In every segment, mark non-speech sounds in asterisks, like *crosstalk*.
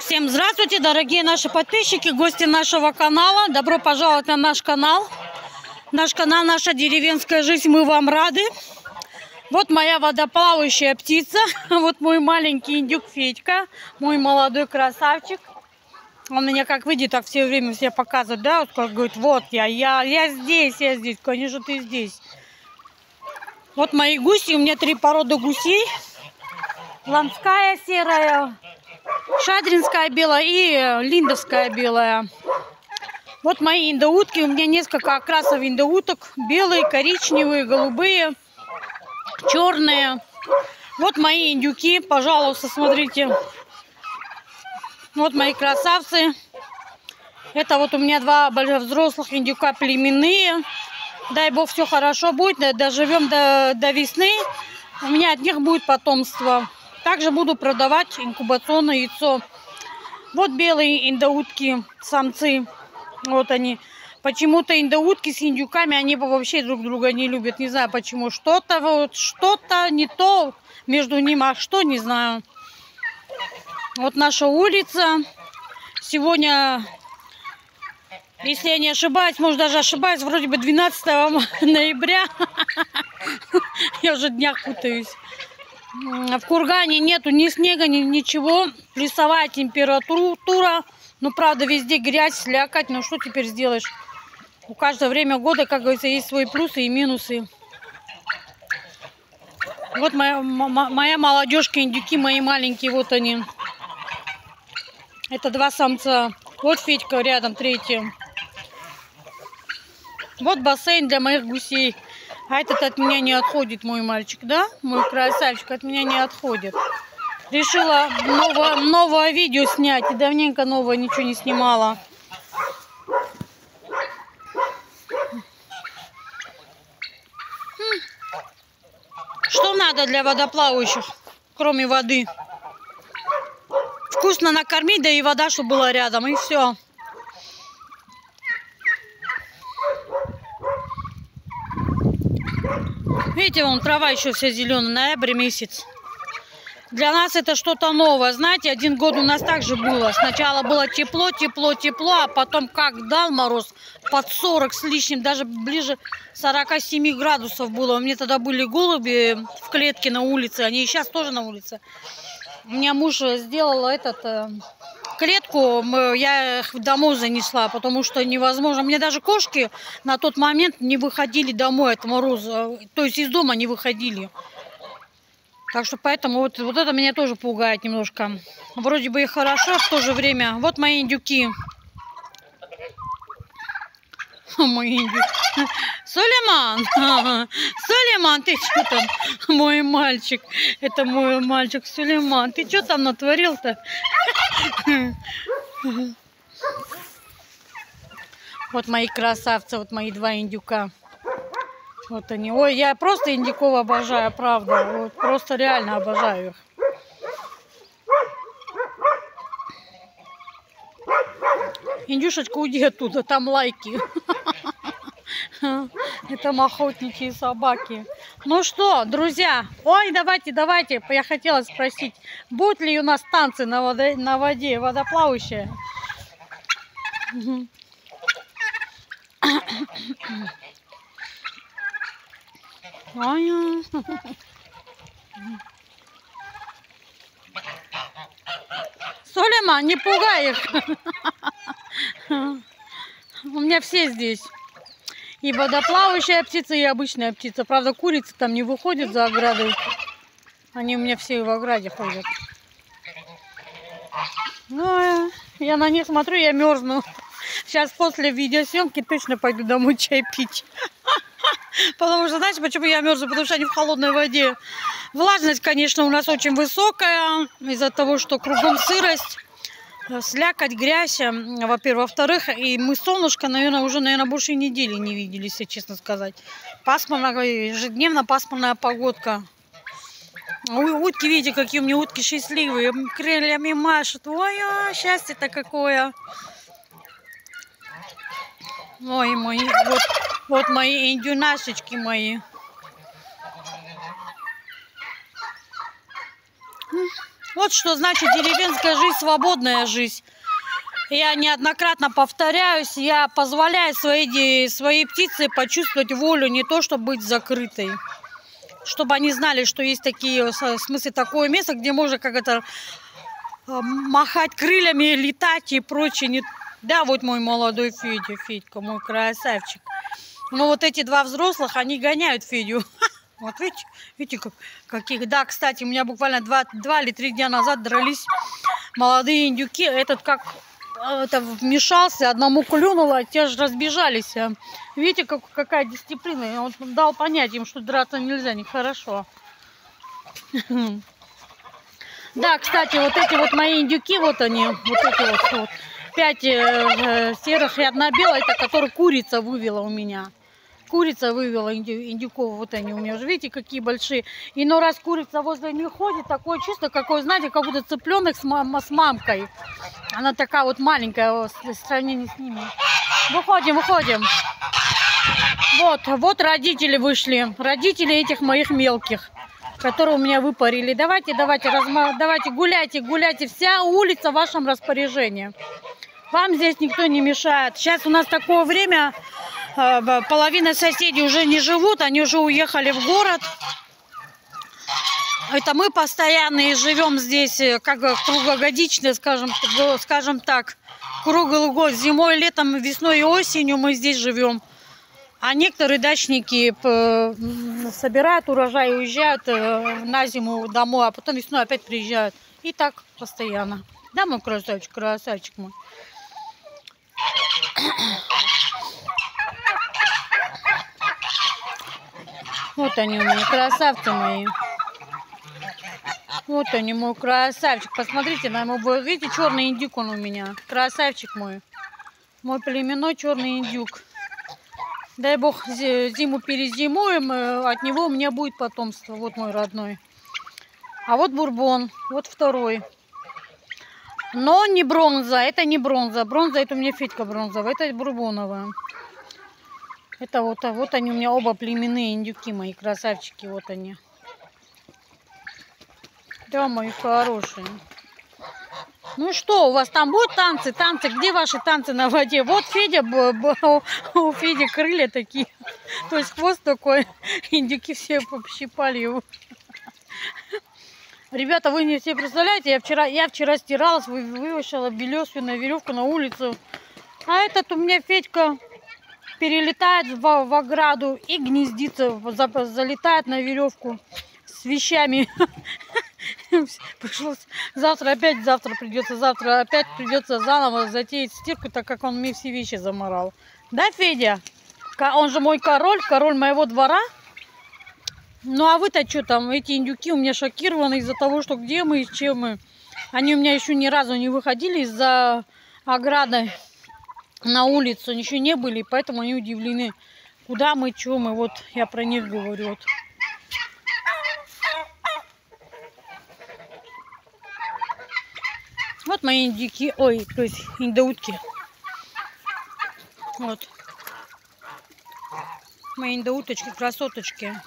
Всем здравствуйте, дорогие наши подписчики, гости нашего канала. Добро пожаловать на наш канал. Наш канал «Наша деревенская жизнь». Мы вам рады. Вот моя водоплавающая птица. *laughs* Вот мой маленький индюк Федька. Мой молодой красавчик. Он меня как выйдет, так все время все показывают, да, вот как говорит, вот я, я, я здесь, я здесь. Конечно, ты здесь. Вот мои гуси, у меня три породы гусей. Ланская серая, шадринская белая и линдовская белая. Вот мои индоутки. У меня несколько окрасов индоуток. Белые, коричневые, голубые, черные. Вот мои индюки. Пожалуйста, смотрите. Вот мои красавцы. Это вот у меня два взрослых индюка племенные. Дай бог, все хорошо будет. Доживем до, до весны. У меня от них будет потомство. Также буду продавать инкубационное яйцо. Вот белые индоутки, самцы. Вот они. Почему-то индоутки с индюками, они вообще друг друга не любят. Не знаю почему. Что-то вот, что-то не то между ними, а что, не знаю. Вот наша улица. Сегодня, если я не ошибаюсь, может даже ошибаюсь, вроде бы 12 *laughs* ноября. *laughs* Я уже днях путаюсь. В Кургане нету ни снега, ни ничего. Плюсовая температура. Ну, правда, везде грязь, слякоть. Ну, что теперь сделаешь? У каждого время года, как говорится, есть свои плюсы и минусы. Вот моя, моя молодежка, индюки мои маленькие, вот они. Это два самца. Вот Федька рядом, третий. Вот бассейн для моих гусей. А этот от меня не отходит, мой мальчик, да? Мой красавчик от меня не отходит. Решила новое, новое видео снять. И давненько новое ничего не снимала. Что надо для водоплавающих, кроме воды? Вкусно накормить, да и вода, чтобы была рядом, и все. Видите, вон трава еще вся зеленая, ноябрь месяц. Для нас это что-то новое. Знаете, один год у нас также было. Сначала было тепло, тепло, тепло, а потом как дал мороз под 40 с лишним, даже ближе 47 градусов было. У меня тогда были голуби в клетке на улице, они и сейчас тоже на улице. У меня муж сделал этот э, клетку, я их домой занесла, потому что невозможно. Мне даже кошки на тот момент не выходили домой от мороза, то есть из дома не выходили. Так что поэтому вот, вот это меня тоже пугает немножко. Вроде бы и хорошо, в то же время. Вот мои индюки. *laughs* Мои индюки. Сулейман, *laughs* Сулейман, ты что там? Мой мальчик. Это мой мальчик Сулейман. Ты что там натворил-то? Вот мои красавцы, вот мои два индюка. Вот они. Ой, я просто индюков обожаю, правда. Вот просто реально обожаю их. Индюшечка, уйди оттуда, там лайки. *laughs* *laughs* Это охотники собаки. Ну что, друзья, ой, давайте, давайте, я хотела спросить, будут ли у нас танцы на воде, на воде водоплавающие? Ой. Солема, не пугай их. *laughs* У меня все здесь. И водоплавающая птица, и обычная птица. Правда, курицы там не выходят за оградой. Они у меня все в ограде ходят. Ну, я на них смотрю, я мерзну. Сейчас после видеосъемки точно пойду домой чай пить. Потому что, знаете, почему я мерзну? Потому что они в холодной воде. Влажность, конечно, у нас очень высокая. Из-за того, что кругом сырость слякоть, грязь, во-первых. Во-вторых, и мы солнышко, наверное, уже, наверное, больше недели не виделись, если честно сказать. Пасмурная, ежедневно пасмурная погодка. Ой, утки, видите, какие у меня утки счастливые, крыльями машут. Ой, а, счастье-то какое. Ой, мои, вот, вот мои индюнашечки мои. Вот что значит деревенская жизнь, свободная жизнь. Я неоднократно повторяюсь, я позволяю своей, своей птице почувствовать волю, не то, чтобы быть закрытой. Чтобы они знали, что есть такие, в смысле, такое место, где можно как это э, махать крыльями, летать и прочее. Да, вот мой молодой Федя, Федька, мой красавчик. Но вот эти два взрослых, они гоняют Федю. *laughs* Вот видите, видите, как, каких. Да, кстати, у меня буквально два, два или три дня назад дрались молодые индюки. Этот как это вмешался, одному клюнуло, а те же разбежались. Видите, как, какая дисциплина. Он дал понять им, что драться нельзя, нехорошо. *laughs* Да, кстати, вот эти вот мои индюки, вот они, вот эти вот, вот пять э, э, серых и одна белая, это который курица вывела у меня. Курица вывела индюков, вот они у меня уже, видите, какие большие. И но раз курица возле них ходит, такое чувство, какое, знаете, как будто цыпленок с, мам с мамкой. Она такая вот маленькая в сравнении с ними. Выходим, выходим. Вот, вот родители вышли. Родители этих моих мелких, которые у меня выпарили. Давайте, давайте, разма... давайте, гуляйте, гуляйте. Вся улица в вашем распоряжении. Вам здесь никто не мешает. Сейчас у нас такое время, э, половина соседей уже не живут, они уже уехали в город. Это мы постоянно и живем здесь, э, как круглогодично, скажем, скажем так. Круглый год, зимой, летом, весной и осенью мы здесь живем. А некоторые дачники собирают урожай, уезжают э, на зиму домой, а потом весной опять приезжают. И так постоянно. Да, мой красавчик, красавчик мой. Вот они у меня, красавцы мои. Вот они, мой красавчик. Посмотрите на его, видите, черный индюк он у меня. Красавчик мой. Мой племенной черный индюк. Дай бог зиму перезимуем, э, от него у меня будет потомство. Вот мой родной. А вот бурбон, вот второй. Но не бронза, это не бронза. Бронза, это у меня Федька бронзовая, это бурбоновая. Это вот, а вот они у меня оба племенные индюки мои, красавчики, вот они. Да, мои хорошие. Ну что, у вас там будут танцы? Танцы, где ваши танцы на воде? Вот Федя, у Феди крылья такие, то есть хвост такой, индюки все пощипали его. Ребята, вы не все представляете, я вчера, я вчера стиралась, вывешала белесую веревку на улицу. А этот у меня Федька перелетает в, в ограду и гнездится, залетает на веревку с вещами. *laughs* Пришлось завтра опять, завтра придется, завтра опять придется заново затеять стирку, так как он мне все вещи заморал. Да, Федя? Он же мой король, король моего двора. Ну а вы-то что там, эти индюки у меня шокированы из-за того, что где мы и чем мы. Они у меня еще ни разу не выходили из-за ограды на улицу, еще не были, поэтому они удивлены. Куда мы, что мы, вот я про них говорю. Вот. Вот мои индюки, ой, то есть индоутки. Вот. Мои индоуточки, красоточки.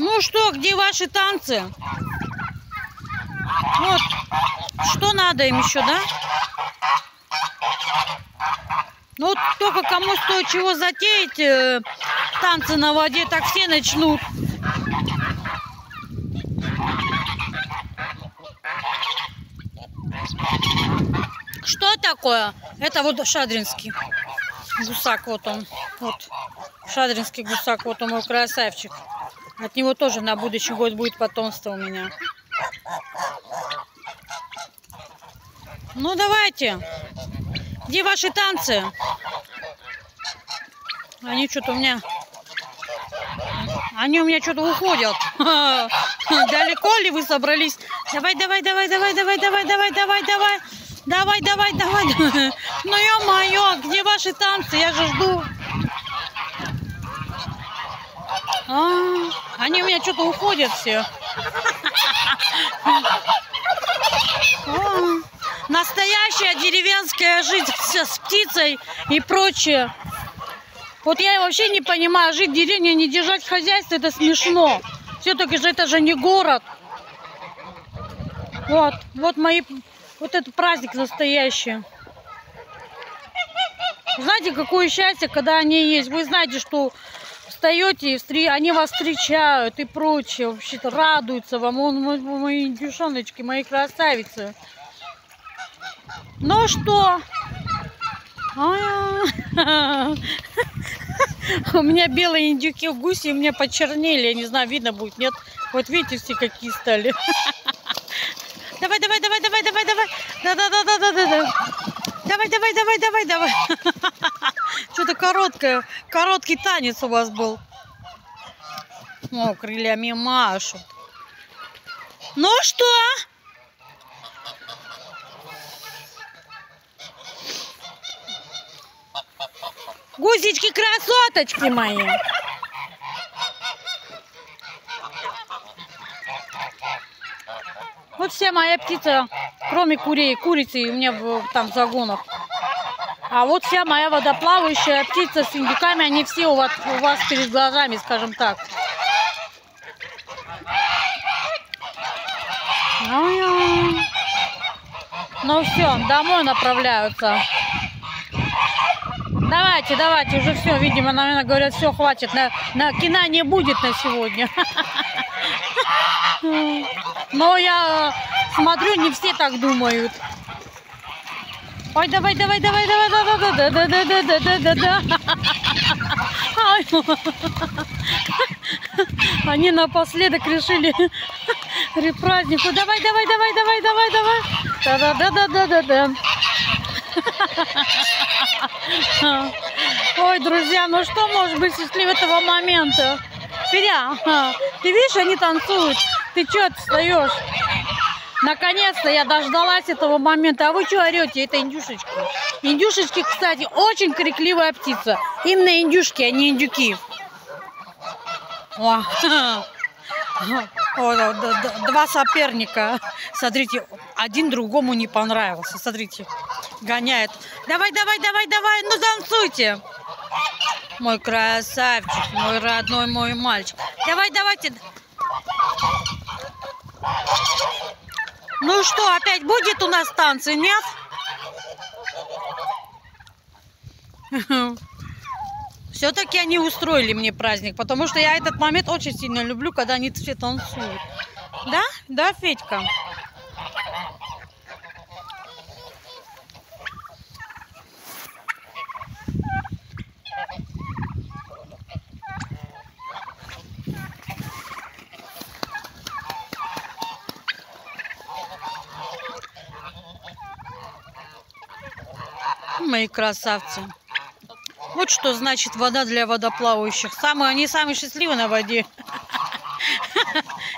Ну что, где ваши танцы? Вот. Что надо им еще, да? Ну вот только кому стоит чего затеять, э, танцы на воде, так все начнут. Что такое? Это вот шадринский гусак, вот он. Вот. Шадринский гусак, вот он мой красавчик. От него тоже на будущий год будет потомство у меня. Ну давайте. Где ваши танцы? Они что-то у меня... Они у меня что-то уходят. *laughs* Далеко ли вы собрались? Давай, давай, давай, давай, давай, давай, давай, давай, давай. Давай, давай, давай. *laughs* Ну, ё-моё, где ваши танцы? Я же жду. А, они у меня что-то уходят все. А, настоящая деревенская жизнь с птицей и прочее. Вот я вообще не понимаю, жить в деревне, не держать хозяйство, это смешно. Все-таки же это же не город. Вот, вот мои, вот этот праздник настоящий. Знаете, какое счастье, когда они есть. Вы знаете, что встаете, и они вас встречают и прочее. Вообще-то радуются вам. Он, мо- мои дюшоночки, мои красавицы. Ну что? Ай-яй. *laughs* У меня белые индюки в гуси, у меня почернели. Я не знаю, видно будет, нет? Вот видите, все какие стали. *laughs* Давай, давай, давай, давай, давай, давай. Да, да, да, да, да, да, да. Давай, давай, давай, давай, давай. *laughs* Короткое, короткий танец у вас был. О, крыльями машут. Ну что? Гусечки, красоточки мои. Вот вся моя птица, кроме курей, курицы у меня в, там в загонах. А вот вся моя водоплавающая птица с индюками, они все у вас, у вас перед глазами, скажем так. Ну все, домой направляются. Давайте, давайте, уже все, видимо, наверное, говорят, все, хватит, на, на кино не будет на сегодня. *laughs* Но я э, смотрю, не все так думают. Ой, давай, давай, давай, давай, да, да, да, да, да, да, да, да, да, да. Ай. Они напоследок решили празднику. Давай, давай, давай, давай, давай, давай. Да, да, да, да, да, да, да. Ой, друзья, ну что может быть счастливее этого момента? Феря, ты видишь, они танцуют. Ты что отстаешь? Наконец-то я дождалась этого момента. А вы что орете? Это индюшечки. Индюшечки, кстати, очень крикливая птица. Именно индюшки, а не индюки. О, *laughs* два соперника. Смотрите, один другому не понравился. Смотрите, гоняет. Давай, давай, давай, давай, ну танцуйте. Мой красавчик, мой родной, мой мальчик. Давай, давайте. Ну что, опять будет у нас танцы, нет? Все-таки они устроили мне праздник, потому что я этот момент очень сильно люблю, когда они все танцуют. Да? Да, Федька? Мои красавцы. Вот что значит вода для водоплавающих. Самые, они самые счастливые на воде. *laughs*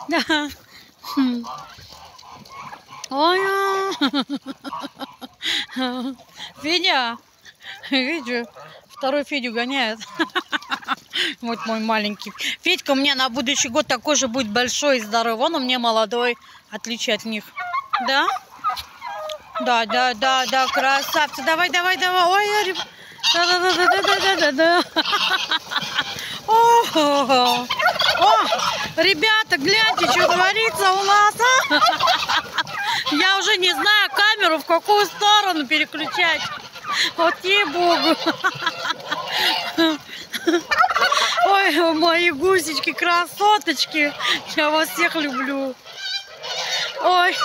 Да. Ой. Федя. Видишь, второй Федю гоняет. *laughs* Вот мой маленький. Федька у меня на будущий год такой же будет большой и здоровый. Он у меня молодой, отличие от них. Да? Да, да, да, да, красавцы. Давай, давай, давай. Ой, реб... да, да, да, да, да, да, да, да. О, о, о, ребята, гляньте, что творится у нас. а. Я уже не знаю камеру в какую сторону переключать. Вот ей-богу. Ой, мои гусечки, красоточки. Я вас всех люблю. Ой.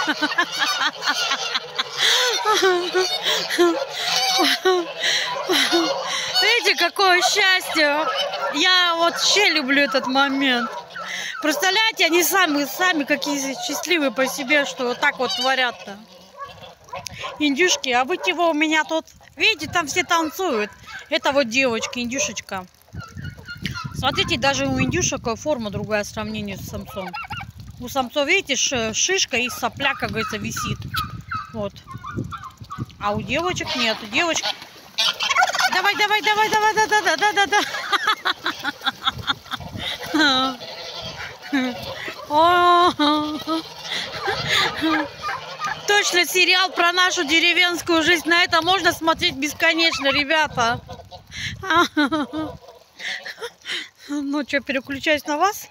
Видите, какое счастье. Я вообще люблю этот момент. Представляете, они сами, сами какие счастливые по себе, что вот так вот творят-то. Индюшки, а вы чего у меня тут? Видите, там все танцуют. Это вот девочка, индюшечка. Смотрите, даже у индюшек форма другая в сравнении с самцом. У самцов, видите, шишка и сопля, как говорится, висит. Вот. А у девочек нет. У девочек... Давай, давай, давай, давай, да, да, да, да, да, да. Точно сериал про нашу деревенскую жизнь. На это можно смотреть бесконечно, ребята. Ну что, переключаюсь на вас?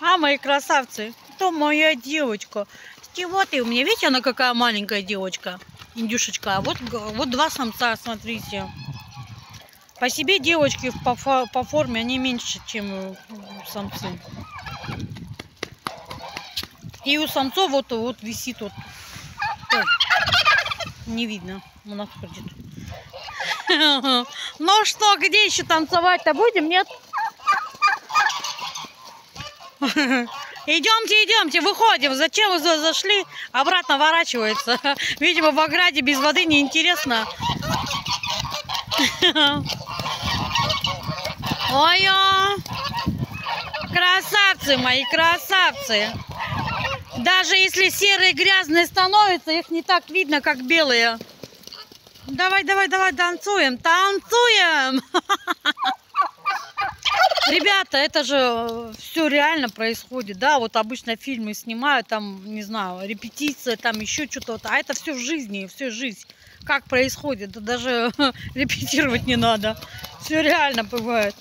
А, мои красавцы. Это моя девочка. Чего ты? У меня, видите, она какая маленькая девочка. Индюшечка. А вот, вот два самца, смотрите. По себе девочки по, по форме, они меньше, чем самцы. И у самцов вот, вот висит вот. Ой, не видно. У нас ходит. *laughs* Ну что, где еще танцевать-то будем? Нет? *laughs* Идемте, идемте, выходим. Зачем вы за- зашли? Обратно ворачивается. *laughs* Видимо, в ограде без воды неинтересно. *laughs* ой Красавцы мои, красавцы. Даже если серые грязные становятся, их не так видно, как белые. Давай, давай, давай, танцуем, танцуем. *laughs* Ребята, это же все реально происходит, да, вот обычно фильмы снимают, там, не знаю, репетиция, там еще что-то, а это все в жизни, все жизнь. Как происходит, да даже *laughs* репетировать не надо. Все реально бывает.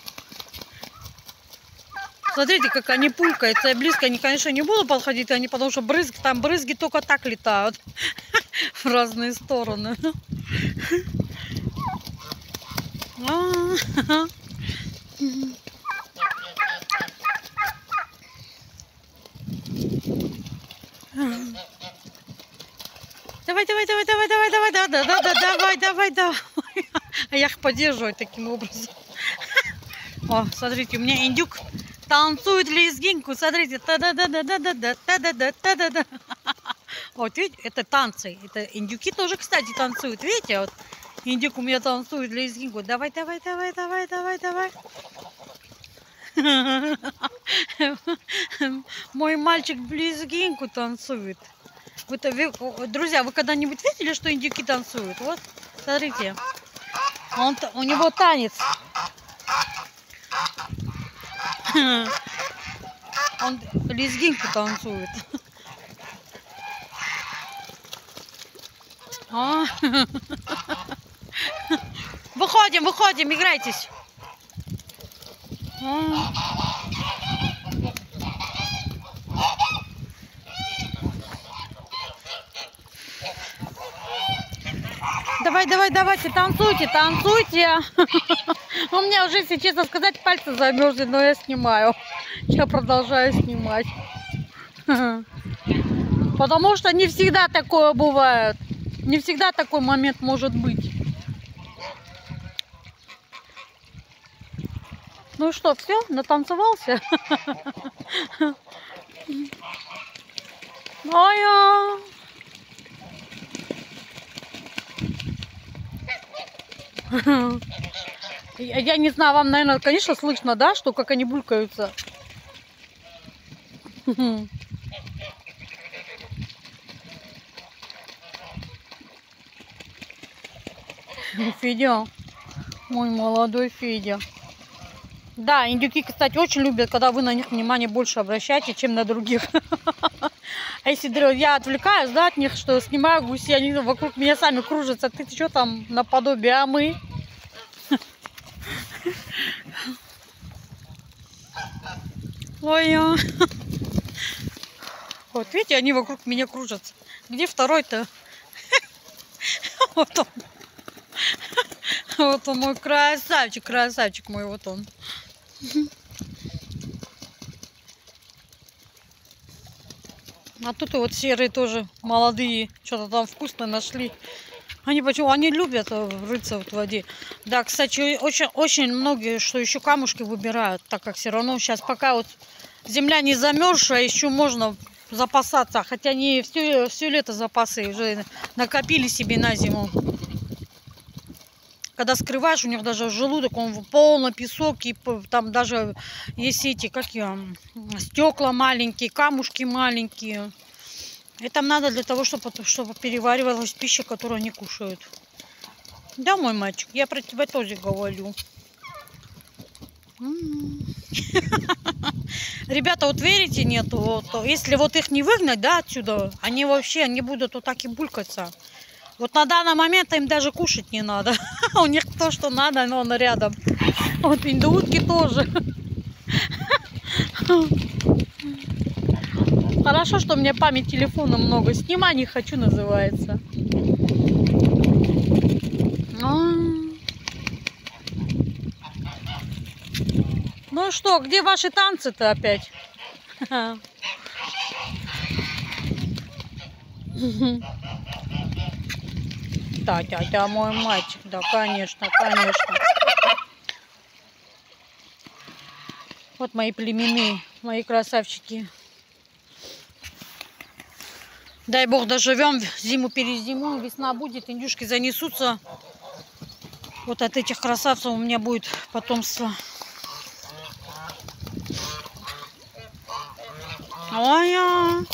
Смотрите, как они пулькаются. Я близко, они, конечно, не буду подходить, они, потому что брызг, там брызги только так летают *laughs* в разные стороны. *laughs* А, Давай, давай, давай, давай, давай, давай, да, да, да, да, давай, давай, давай. *laughs* А я их поддерживаю таким образом. *laughs* О, смотрите, у меня индюк танцует лезгинку. Смотрите, та да да да да да да та да да та да да *laughs* Вот видите, это танцы. Это индюки тоже, кстати, танцуют. Видите, вот индюк у меня танцует лезгинку. Давай, давай, давай, давай, давай, давай. Мой мальчик лезгинку танцует. Вы-то, друзья, вы когда-нибудь видели, что индюки танцуют? Вот, смотрите. Он, у него танец. *clears throat* Он лезгинку танцует. А. *laughs* Выходим, выходим, играйтесь. Давай, давай, давайте, танцуйте, танцуйте. *laughs* У меня уже, если честно сказать, пальцы замерзли, но я снимаю. Я продолжаю снимать. *laughs* Потому что не всегда такое бывает. Не всегда такой момент может быть. Ну что, все, натанцевался? *laughs* Ой, Я, не знаю, вам, наверное, конечно, слышно, да, что как они булькаются. Федя, мой молодой Федя. Да, индюки, кстати, очень любят, когда вы на них внимание больше обращаете, чем на других. *laughs* А если я отвлекаюсь, да, от них, что снимаю гуси, они вокруг меня сами кружатся. Ты что там наподобие, а мы? Ой, вот видите, они вокруг меня кружатся. Где второй-то? Вот он. Вот он мой красавчик, красавчик мой, вот он. А тут вот серые тоже молодые, что-то там вкусно нашли. Они почему? Они любят э, рыться вот в воде. Да, кстати, очень, очень многие, что еще камушки выбирают, так как все равно сейчас пока вот земля не замерзшая, еще можно запасаться. Хотя они все, все лето запасы уже накопили себе на зиму. Когда скрываешь, у них даже желудок, он полный песок, и там даже есть эти, как я, стекла маленькие, камушки маленькие. Там надо для того, чтобы, чтобы переваривалась пища, которую они кушают. Да, мой мальчик, я про тебя тоже говорю. *laughs* Ребята, вот верите, нет, вот, если вот их не выгнать, да, отсюда, они вообще, они будут вот так и булькаться. Вот на данный момент им даже кушать не надо. *laughs* У них то, что надо, но он рядом. Вот индуутки тоже. *laughs* Хорошо, что у меня память телефона много. Снимать не хочу, называется. А. Ну что, где ваши танцы-то опять? *laughs* Да, дядя мой мальчик, да, конечно, конечно. Вот мои племенные, мои красавчики. Дай бог доживем, зиму перезимуем, весна будет, индюшки занесутся. Вот от этих красавцев у меня будет потомство. Ой-ой.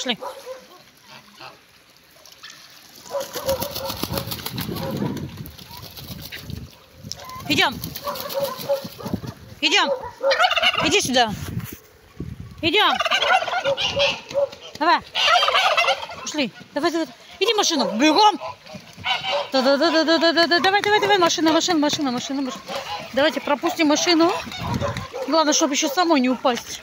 Пошли. Идем. Идем. Иди сюда. Идем. Давай. Пошли. Давай, давай. Иди машину. Бегом. Да-да-да-да-да-да. Давай, давай, давай. Машина, машина, машина, машина, машина. Давайте пропустим машину. Главное, чтобы еще самой не упасть.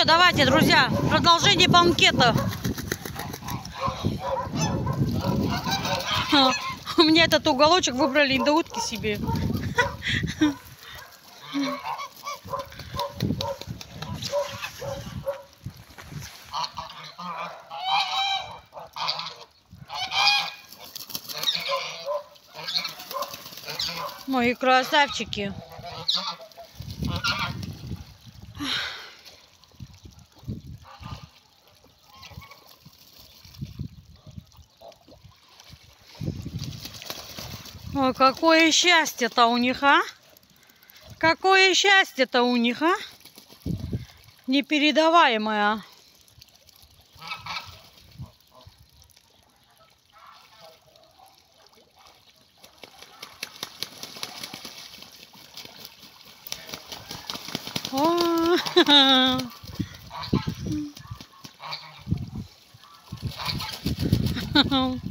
Все, давайте, друзья, продолжение банкета. У меня этот уголочек выбрали индоутки себе. Мои красавчики. Какое счастье-то у них, а? Какое счастье-то у них, а? Непередаваемое. О, *laughs*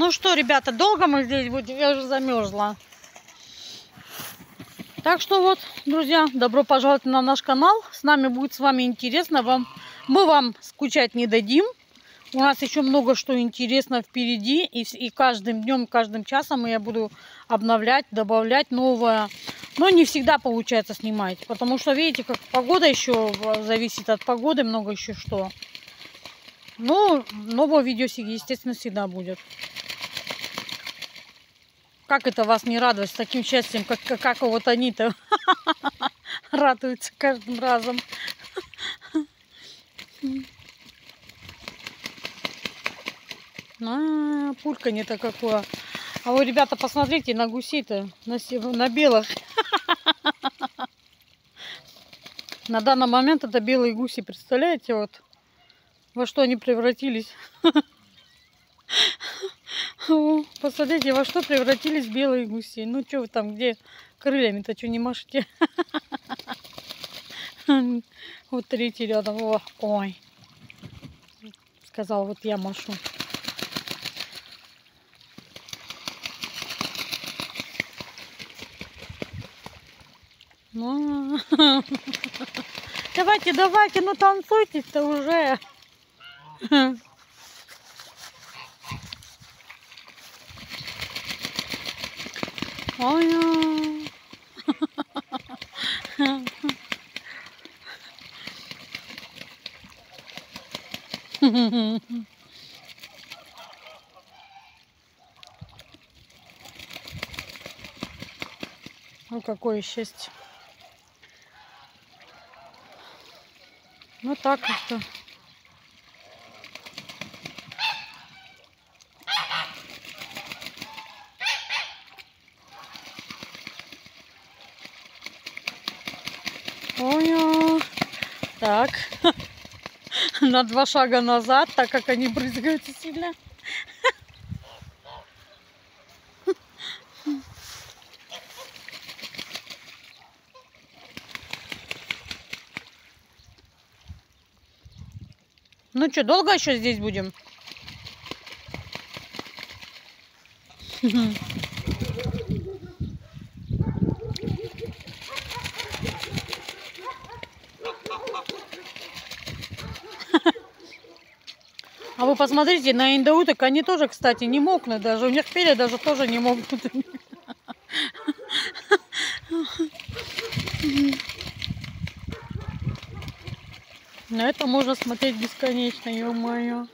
Ну что, ребята, долго мы здесь будем? Я уже замерзла. Так что вот, друзья, добро пожаловать на наш канал. С нами будет с вами интересно. Вам, мы вам скучать не дадим. У нас еще много что интересно впереди. И, и каждым днем, каждым часом я буду обновлять, добавлять новое. Но не всегда получается снимать. Потому что, видите, как погода еще зависит от погоды, много еще что. Ну, новое видео, естественно, всегда будет. Как это вас не радовать с таким счастьем, как, как, вот они-то *laughs* радуются каждым разом. А, пулька не то какое. А вы, ребята, посмотрите на гусей-то, на, на белых. *laughs* На данный момент это белые гуси, представляете, вот во что они превратились. *laughs* Посмотрите, во что превратились белые гуси. Ну, что вы там, где крыльями-то, что не машете? *laughs* Вот третий рядом. Ой. Сказал, вот я машу. Ну, *laughs* давайте, давайте, ну танцуйте-то уже. *laughs* Ой. Ну, какое счастье. Вот так как-то. Понял. Так. На два шага назад, так как они брызгаются сильно. Ну что, долго еще здесь будем? А посмотрите на индауток, они тоже, кстати, не мокнут даже. У них перья даже тоже не мокнут. На это можно смотреть бесконечно, ё-моё.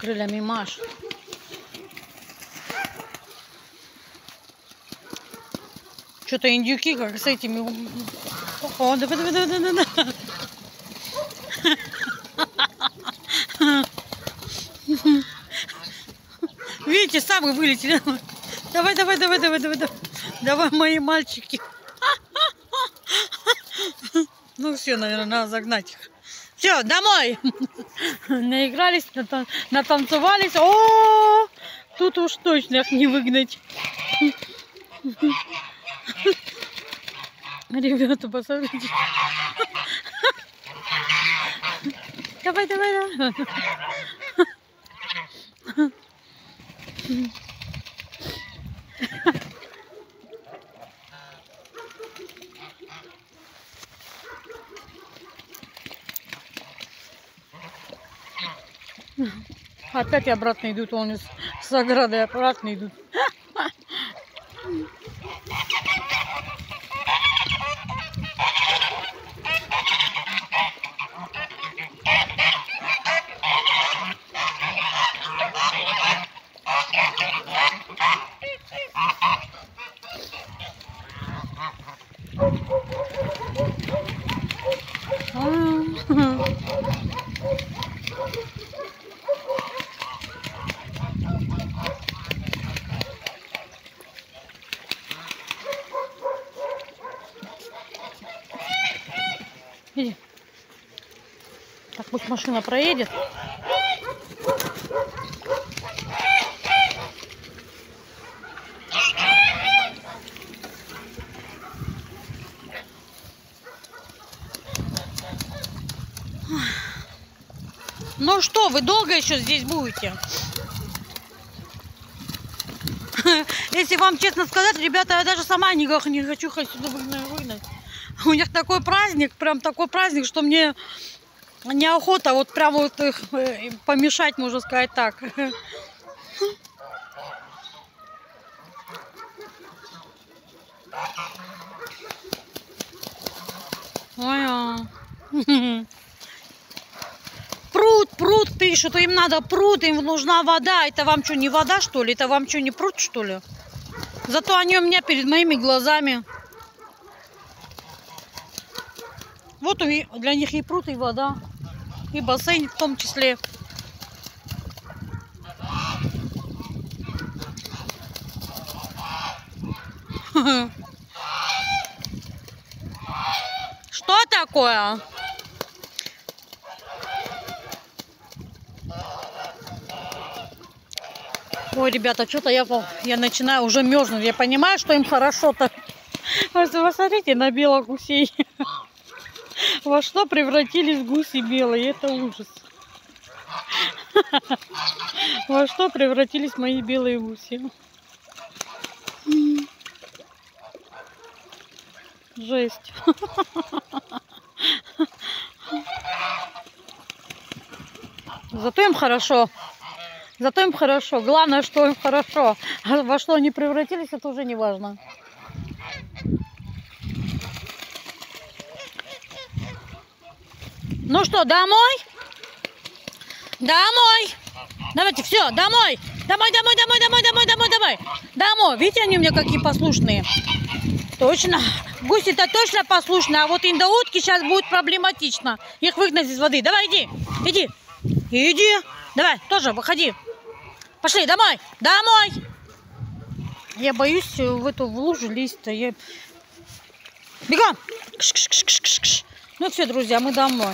Крыльями машет. Что-то индюки как с этими... О, давай, давай, давай, давай, давай. Видите, сами вылетели. Давай, давай, давай, давай, давай, давай. Давай, мои мальчики. Ну все, наверное, надо загнать их. Все, домой. *laughs* Наигрались, ната- натанцевались. О, тут уж точно их не выгнать. *laughs* Ребята, посмотрите. *laughs* Давай, давай, давай. Опять обратно идут, он с ограды обратно идут. Машина проедет. Ну что, вы долго еще здесь будете? *laughs* Если вам честно сказать, ребята, я даже сама гох- не хочу сюда выгнать. У них такой праздник, прям такой праздник, что мне неохота вот прям вот их э, помешать, можно сказать так. Ой, а. Пруд, пруд пишут, им надо пруд, им нужна вода. Это вам что, не вода, что ли? Это вам что, не пруд, что ли? Зато они у меня перед моими глазами. Вот для них и пруд, и вода. И бассейн в том числе. *laughs* Что такое? Ой, ребята, что-то я, я начинаю уже мерзнуть. Я понимаю, что им хорошо-то. *laughs* Посмотрите на белых гусей. *laughs* Во что превратились гуси белые? Это ужас. *laughs* Во что превратились мои белые гуси? Жесть. *laughs* Зато им хорошо. Зато им хорошо. Главное, что им хорошо. А во что они превратились, это уже не важно. Ну что, домой? Домой! Давайте, все, домой! Домой, домой, домой, домой, домой, домой, домой! Домой! Видите, они у меня какие послушные. Точно. Гуси-то точно послушные, а вот индоутки сейчас будет проблематично. Их выгнать из воды. Давай, иди, иди, иди. Давай, тоже выходи. Пошли, домой, домой. Я боюсь э, в эту в лужу лезть-то. Я... Бегом. Кш -кш -кш -кш -кш. Ну все, друзья, мы домой.